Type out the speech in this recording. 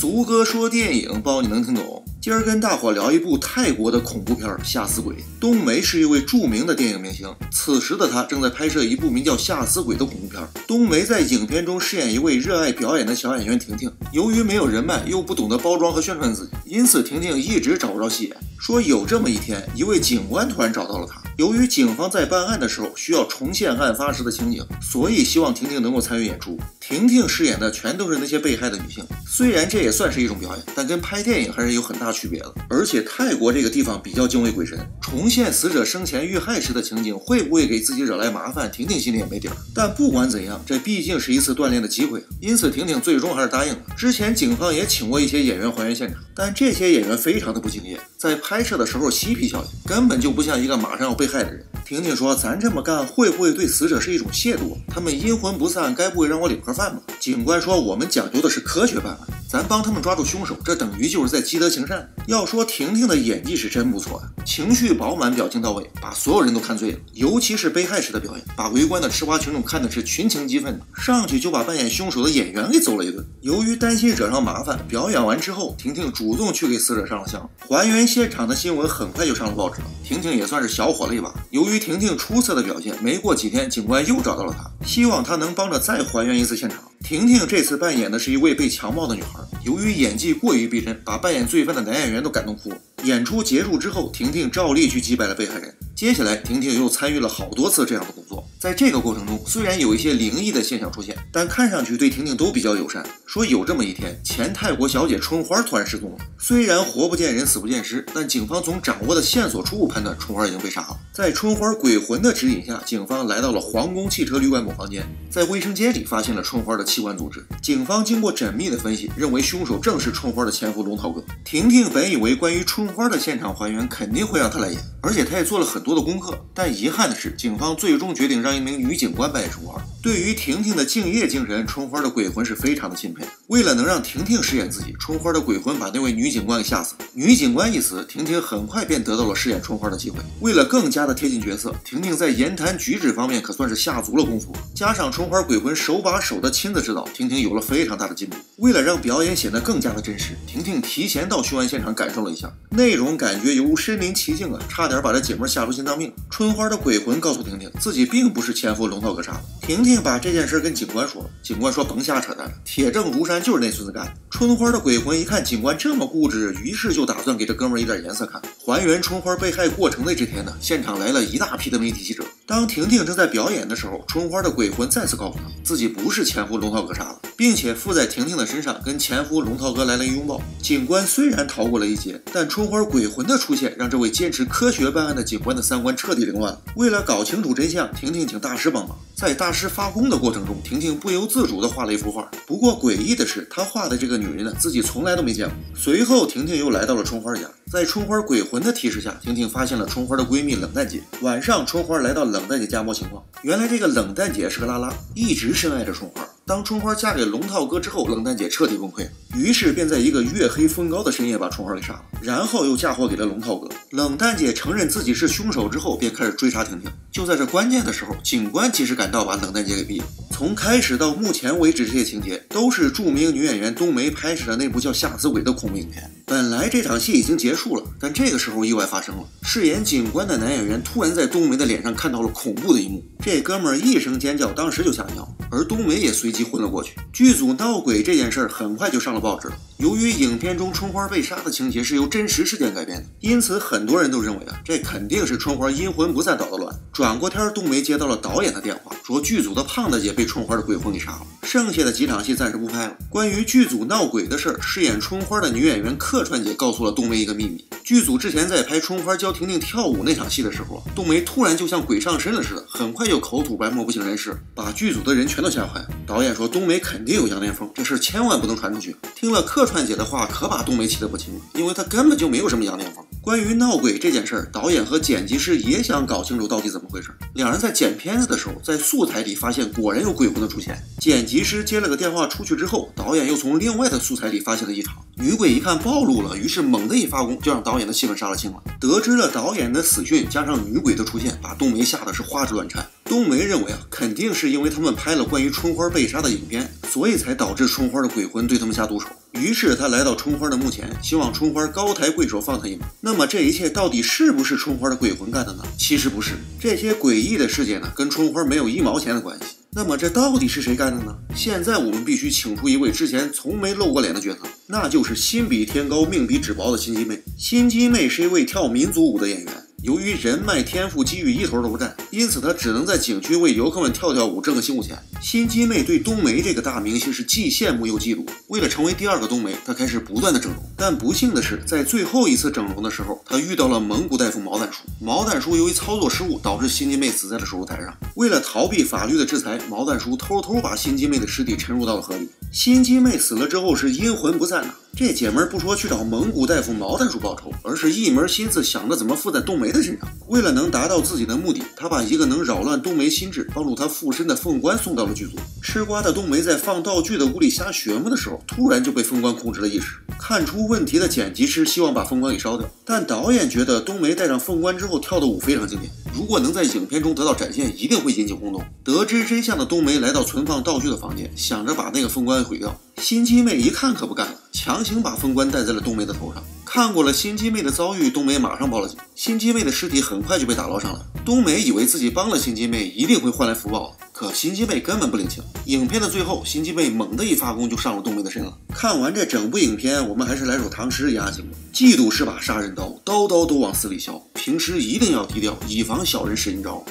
俗哥说电影，包你能听懂。今儿跟大伙聊一部泰国的恐怖片《吓死鬼》。冬梅是一位著名的电影明星，此时的她正在拍摄一部名叫《吓死鬼》的恐怖片。冬梅在影片中饰演一位热爱表演的小演员婷婷，由于没有人脉，又不懂得包装和宣传自己，因此婷婷一直找不着戏演。说有这么一天，一位警官突然找到了她。由于警方在办案的时候需要重现案发时的情景，所以希望婷婷能够参与演出。婷婷饰演的全都是那些被害的女性，虽然这也算是一种表演，但跟拍电影还是有很大区别的。而且泰国这个地方比较敬畏鬼神，重现死者生前遇害时的情景，会不会给自己惹来麻烦？婷婷心里也没底儿。但不管怎样，这毕竟是一次锻炼的机会，因此婷婷最终还是答应了。之前警方也请过一些演员还原现场，但这些演员非常的不敬业，在拍拍摄的时候嬉皮笑脸，根本就不像一个马上要被害的人。婷婷说：“咱这么干会不会对死者是一种亵渎？他们阴魂不散，该不会让我领盒饭吧？”警官说：“我们讲究的是科学办案，咱帮他们抓住凶手，这等于就是在积德行善。”要说婷婷的演技是真不错啊，情绪饱满，表情到位，把所有人都看醉了。尤其是被害时的表演，把围观的吃瓜群众看的是群情激愤，上去就把扮演凶手的演员给揍了一顿。由于担心惹上麻烦，表演完之后，婷婷主动去给死者上了香，还原现场的新闻很快就上了报纸了。婷婷也算是小火了一把。由于婷婷出色的表现，没过几天，警官又找到了她，希望她能帮着再还原一次现场。婷婷这次扮演的是一位被强暴的女孩，由于演技过于逼真，把扮演罪犯的男演员都感动哭了。演出结束之后，婷婷照例去击败了被害人。接下来，婷婷又参与了好多次这样的工作。在这个过程中，虽然有一些灵异的现象出现，但看上去对婷婷都比较友善。说有这么一天，前泰国小姐春花突然失踪了。虽然活不见人，死不见尸，但警方从掌握的线索初步判断，春花已经被杀了。在春花鬼魂的指引下，警方来到了皇宫汽车旅馆某房间，在卫生间里发现了春花的器官组织。警方经过缜密的分析，认为凶手正是春花的前夫龙涛哥。婷婷本以为关于春花的现场还原肯定会让她来演，而且她也做了很多的功课。但遗憾的是，警方最终决定让让一名女警官扮演春花。对于婷婷的敬业精神，春花的鬼魂是非常的钦佩。为了能让婷婷饰演自己，春花的鬼魂把那位女警官给吓死了。女警官一死，婷婷很快便得到了饰演春花的机会。为了更加的贴近角色，婷婷在言谈举止方面可算是下足了功夫。加上春花鬼魂手把手的亲自指导，婷婷有了非常大的进步。为了让表演显得更加的真实，婷婷提前到凶案现场感受了一下，那种感觉犹如身临其境啊，差点把这姐妹吓出心脏病。春花的鬼魂告诉婷婷，自己并不是前夫龙套哥杀的。婷婷把这件事跟警官说了，警官说甭瞎扯淡了，铁证如山，就是那孙子干的。春花的鬼魂一看警官这么固执，于是就就打算给这哥们儿一点颜色看。还原春花被害过程的这天呢，现场来了一大批的媒体记者。当婷婷正在表演的时候，春花的鬼魂再次告诉她，自己不是前夫龙涛哥杀的，并且附在婷婷的身上，跟前夫龙涛哥来了一拥抱。警官虽然逃过了一劫，但春花鬼魂的出现，让这位坚持科学办案的警官的三观彻底凌乱。为了搞清楚真相，婷婷请大师帮忙。在大师发功的过程中，婷婷不由自主地画了一幅画。不过诡异的是，她画的这个女人呢，自己从来都没见过。随后，婷婷又来到了春花家，在春花鬼魂的提示下，婷婷发现了春花的闺蜜冷淡姐。晚上，春花来到冷冷淡姐家摸情况，原来这个冷淡姐是个拉拉，一直深爱着春花。当春花嫁给龙套哥之后，冷淡姐彻底崩溃了，于是便在一个月黑风高的深夜把春花给杀了，然后又嫁祸给了龙套哥。冷淡姐承认自己是凶手之后，便开始追杀婷婷。就在这关键的时候，警官及时赶到，把冷淡姐给毙了。从开始到目前为止，这些情节都是著名女演员冬梅拍摄的那部叫《吓死鬼》的恐怖影片。本来这场戏已经结束了，但这个时候意外发生了，饰演警官的男演员突然在冬梅的脸上看到了恐怖的一幕，这哥们儿一声尖叫，当时就吓尿，而冬梅也随即昏了过去。剧组闹鬼这件事儿很快就上了报纸了。由于影片中春花被杀的情节是由真实事件改编的，因此很多人都认为啊，这肯定是春花阴魂不散捣的乱。转过天，冬梅接到了导演的电话，说剧组的胖大姐被春花的鬼魂给杀了，剩下的几场戏暂时不拍了。关于剧组闹鬼的事儿，饰演春花的女演员客串姐告诉了冬梅一个秘密：剧组之前在拍春花教婷婷跳舞那场戏的时候，冬梅突然就像鬼上身了似的，很快就口吐白沫不省人事，把剧组的人全都吓坏了。导演说冬梅肯定有羊癫疯，这事千万不能传出去。听了客串姐的话，可把冬梅气得不轻，因为她根本就没有什么羊癫疯。关于闹鬼这件事儿，导演和剪辑师也想搞清楚到底怎么回事。两人在剪片子的时候，在素材里发现果然有鬼魂的出现。剪辑师接了个电话出去之后，导演又从另外的素材里发现了异常。女鬼一看暴露了，于是猛地一发功，就让导演的戏份杀了青了。得知了导演的死讯，加上女鬼的出现，把冬梅吓得是花枝乱颤。冬梅认为啊，肯定是因为他们拍了关于春花被杀的影片，所以才导致春花的鬼魂对他们下毒手。于是他来到春花的墓前，希望春花高抬贵手放他一马。那么这一切到底是不是春花的鬼魂干的呢？其实不是，这些诡异的事件呢，跟春花没有一毛钱的关系。那么这到底是谁干的呢？现在我们必须请出一位之前从没露过脸的角色，那就是心比天高命比纸薄的心机妹。心机妹是一位跳民族舞的演员。由于人脉、天赋、机遇一头都不占，因此他只能在景区为游客们跳跳舞，挣个辛苦钱。心机妹对冬梅这个大明星是既羡慕又嫉妒。为了成为第二个冬梅，她开始不断的整容。但不幸的是，在最后一次整容的时候，她遇到了蒙古大夫毛蛋叔。毛蛋叔由于操作失误，导致心机妹死在了手术台上。为了逃避法律的制裁，毛蛋叔偷偷把心机妹的尸体沉入到了河里。心机妹死了之后是阴魂不散呐。这姐们儿不说去找蒙古大夫毛大叔报仇，而是一门心思想着怎么附在冬梅的身上。为了能达到自己的目的，她把一个能扰乱冬梅心智、帮助她附身的凤冠送到了剧组。吃瓜的冬梅在放道具的屋里瞎学摸的时候，突然就被凤冠控制了意识。看出问题的剪辑师希望把凤冠给烧掉，但导演觉得冬梅戴上凤冠之后跳的舞非常经典，如果能在影片中得到展现，一定会引起轰动。得知真相的冬梅来到存放道具的房间，想着把那个凤冠毁掉。心机妹一看可不干了，强行把凤冠戴在了冬梅的头上。看过了心机妹的遭遇，冬梅马上报了警。心机妹的尸体很快就被打捞上来。冬梅以为自己帮了心机妹，一定会换来福报。可心机妹根本不领情。影片的最后，心机妹猛地一发功，就上了冬梅的身了。看完这整部影片，我们还是来首唐诗压压惊。嫉妒是把杀人刀，刀刀都往死里削。平时一定要低调，以防小人使阴招。